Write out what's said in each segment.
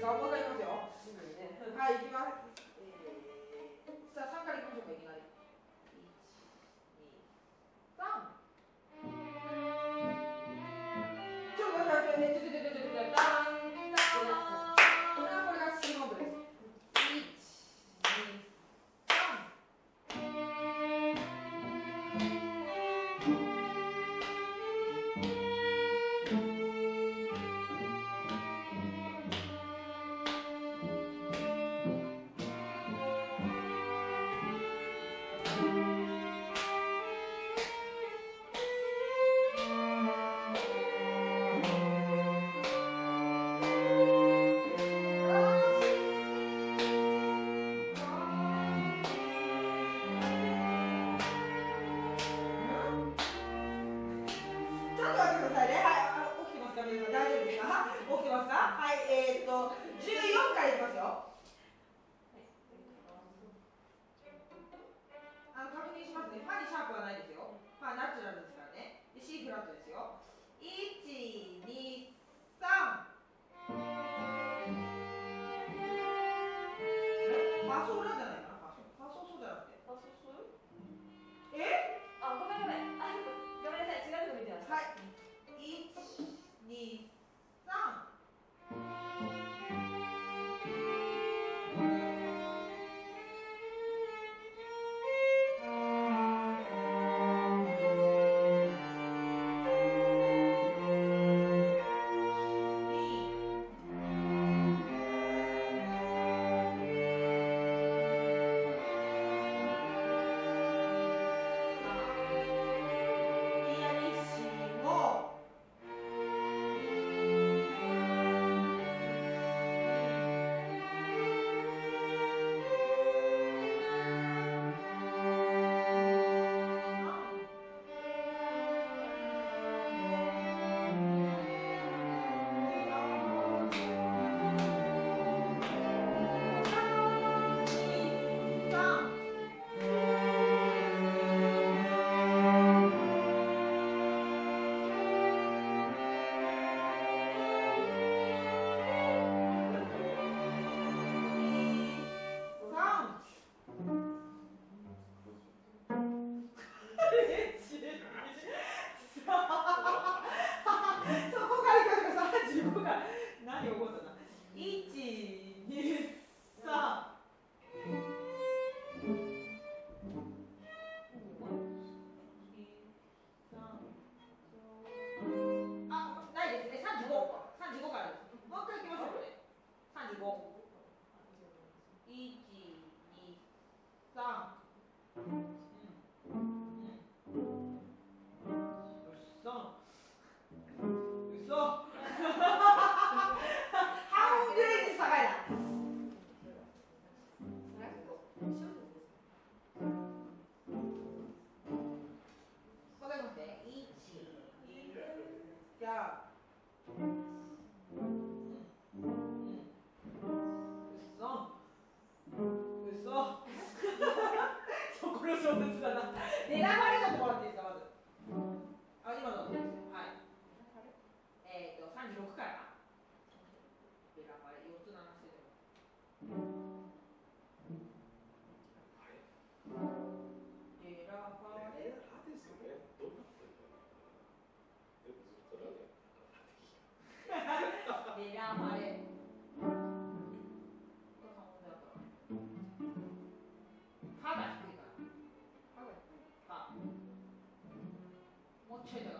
啥りがとう。吹的。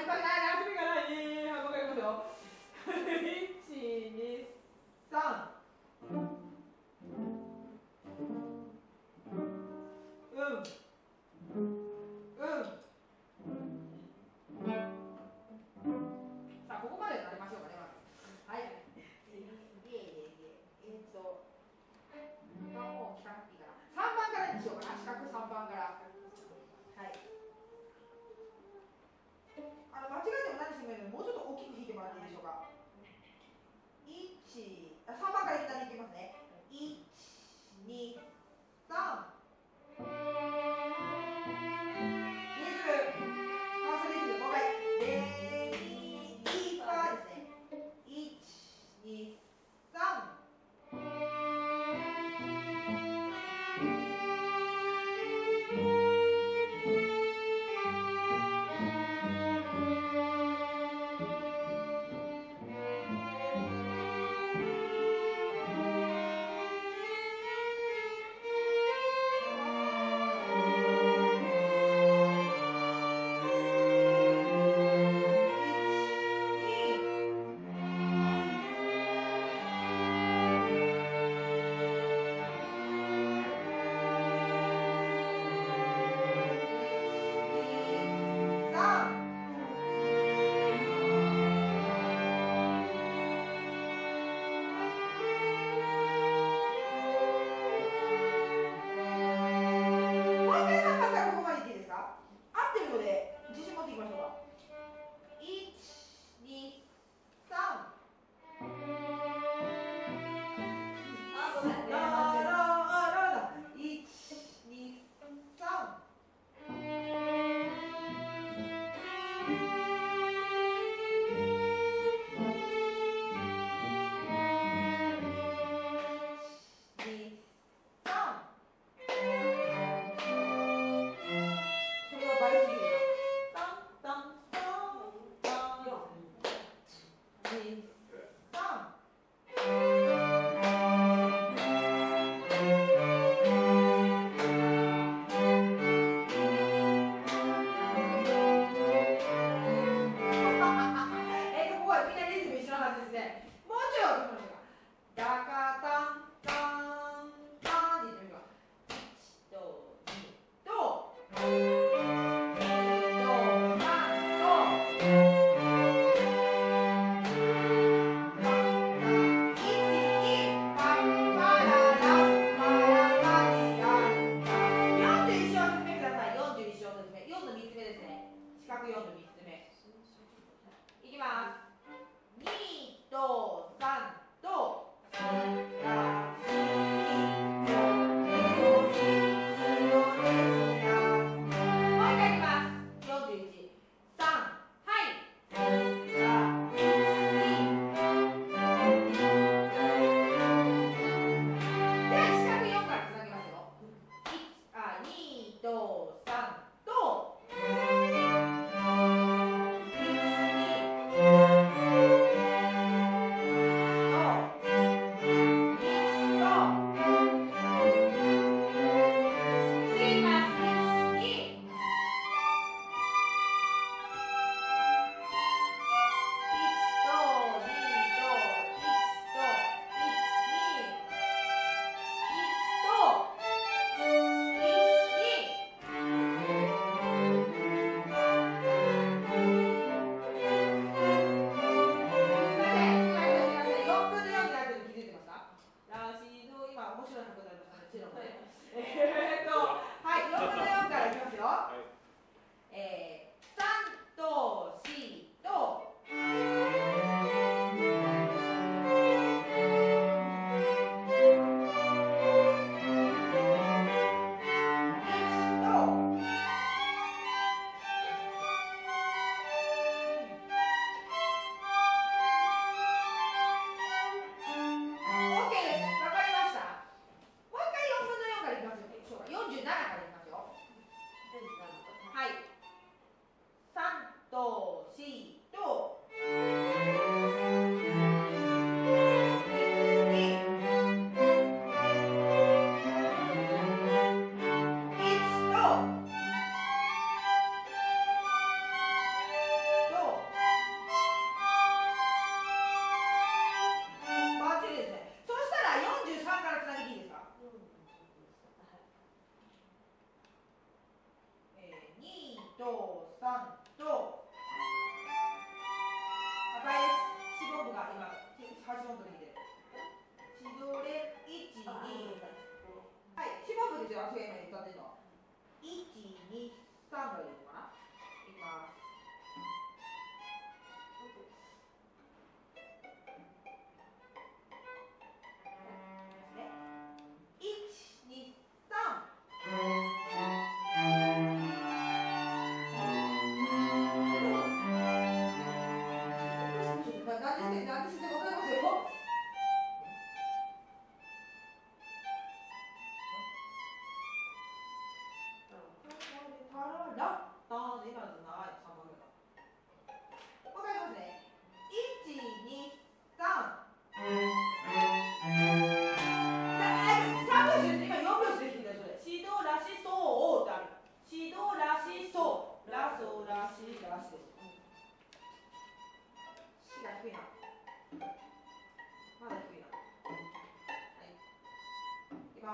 いっぱいない、遊びがない、えー、わかりますよ。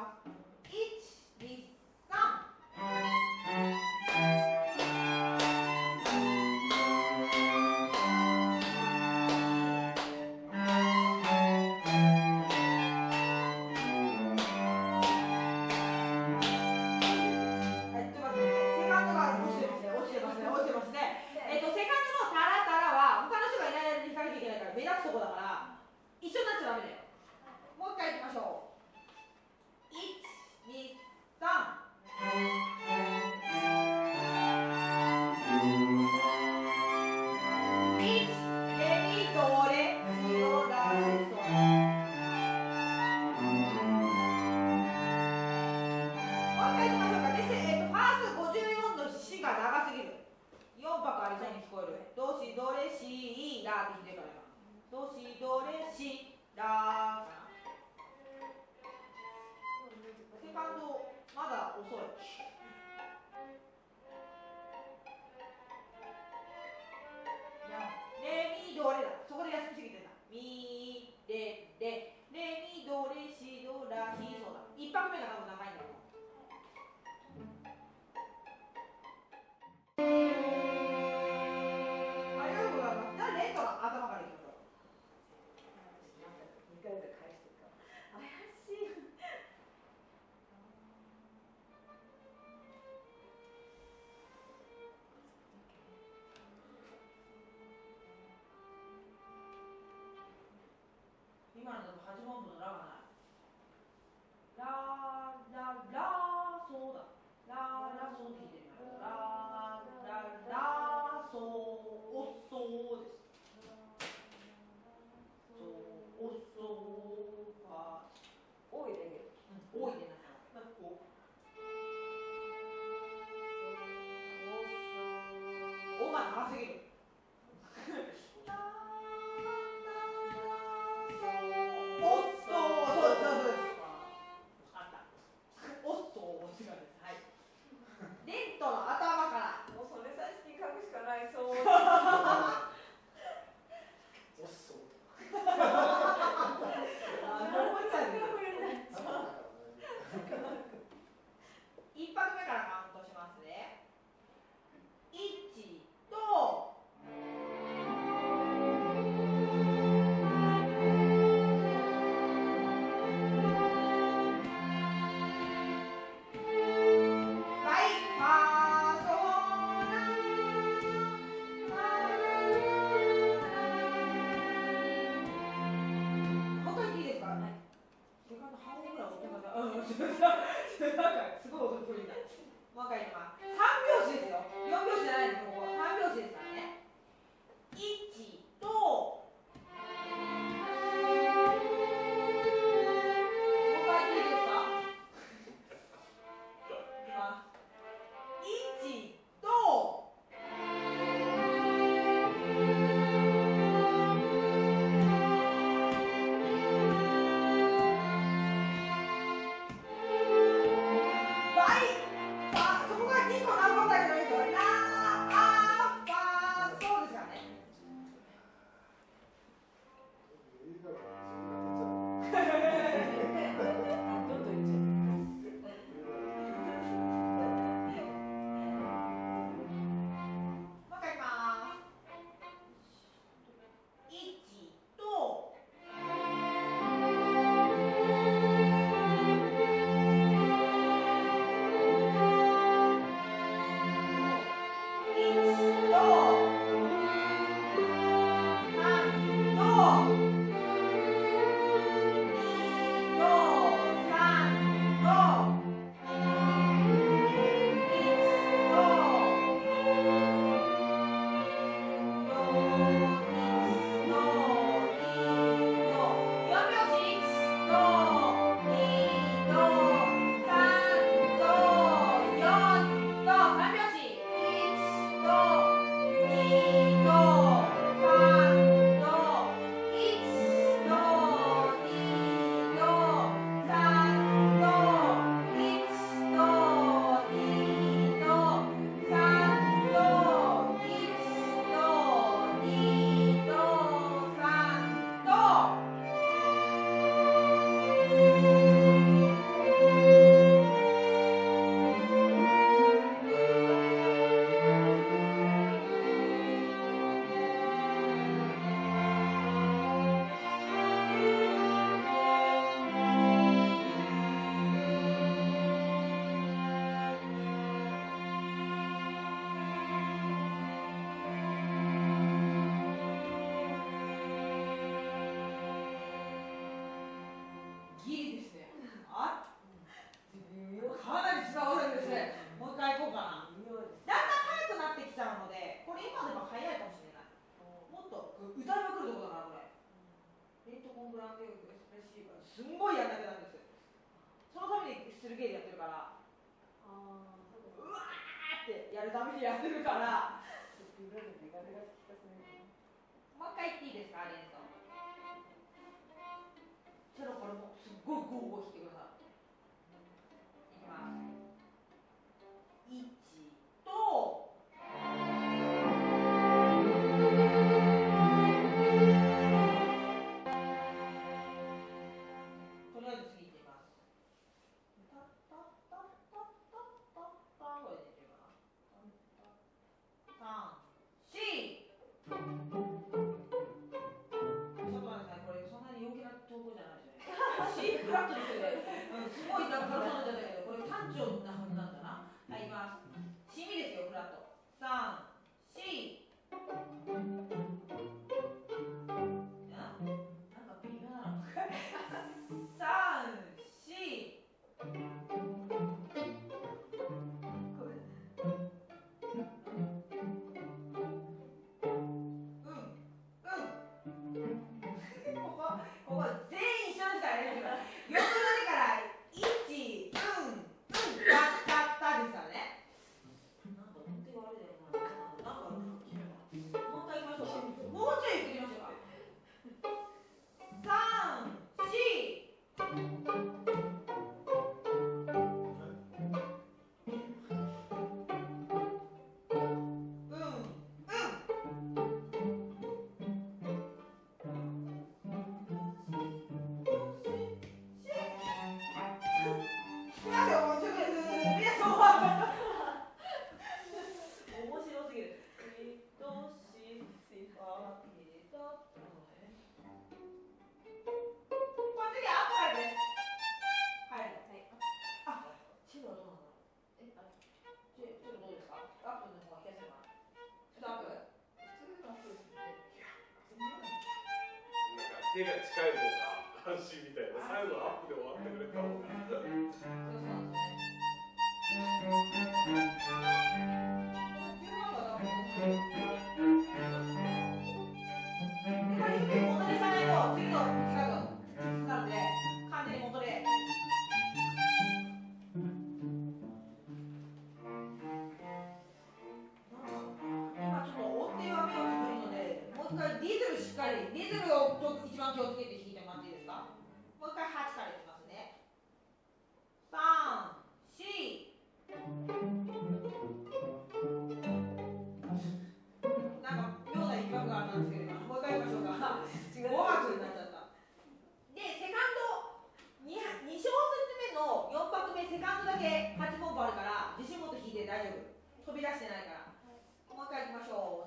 いどしどれしらセカンドまだ遅い。反正还是往那儿玩。れ今でも早いかもしれない。もっと歌いまくるとこだなこれ。レントコングランデーエスプレッシーバーすんごいやんなきゃなんですそのためにするゲーやってるから。うわーってやるためにやってるから。もう一回言っていいですかアレンさトそのこれもすっごい豪語してください。手が近い方が安心みたいな。最後はアップで終わってくれた方が。そうそうセカンドだけ8分あるから自信持って引いて大丈夫。飛び出してないから。もう一回いきましょう。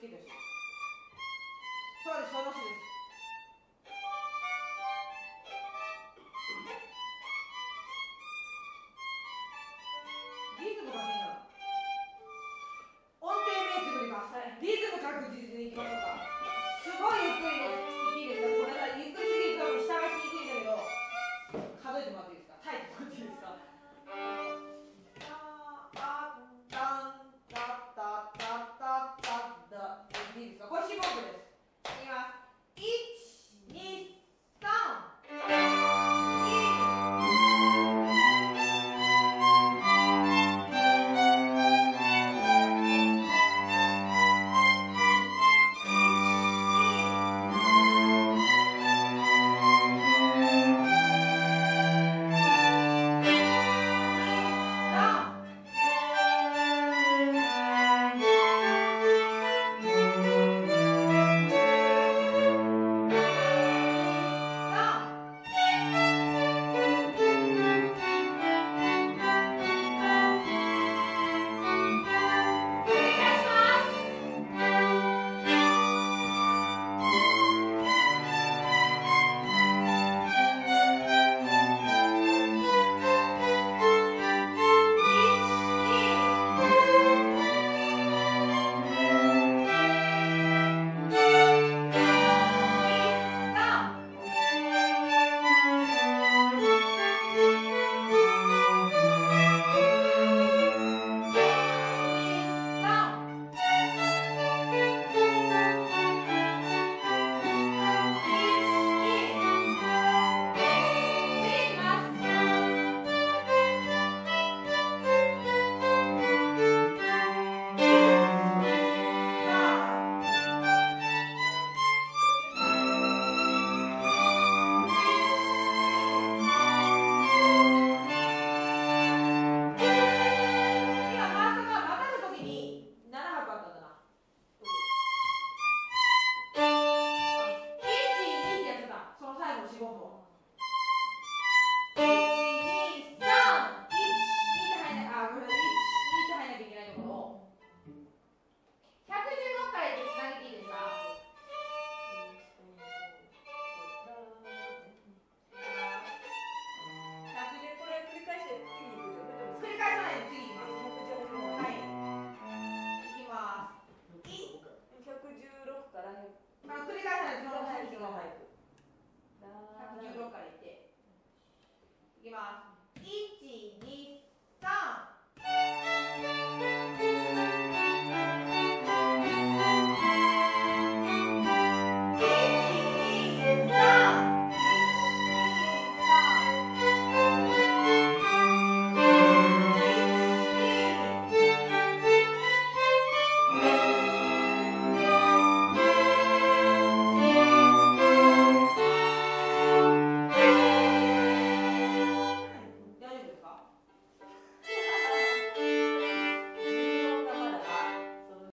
Tienes.